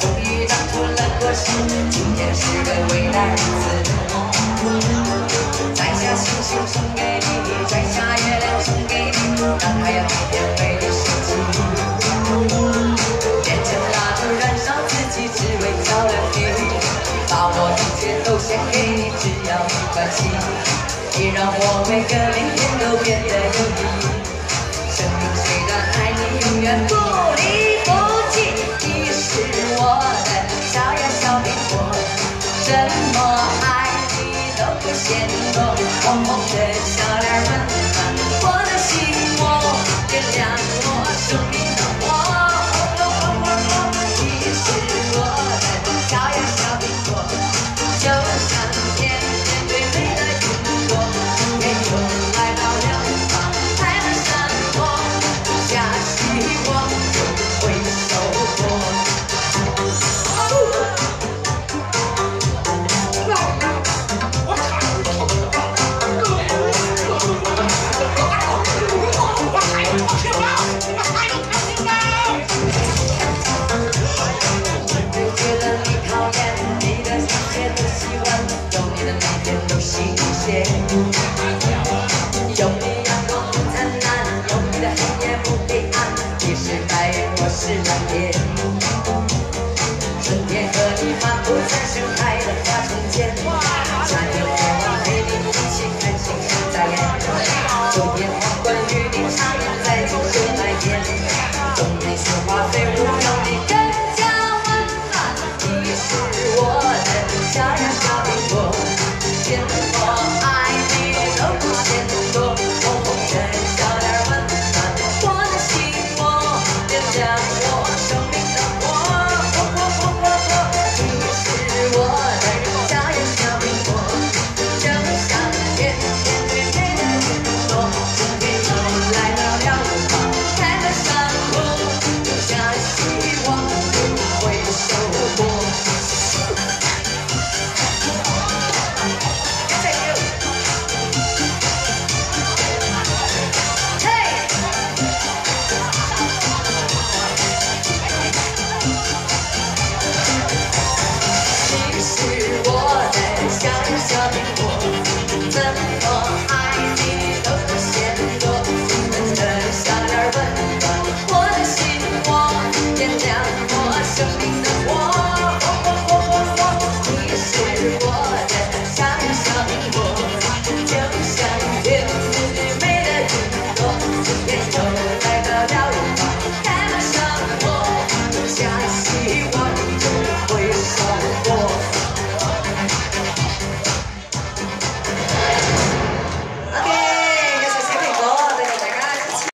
终于长出了果实今天是个伟大日子。摘下星星送给你，摘下月亮送给你，让太阳一片美丽世界。点着蜡烛燃烧自己，只为照亮你。把我一切都献给你，只要你关心。你让我每个明天都变得有 siento como te 是老爹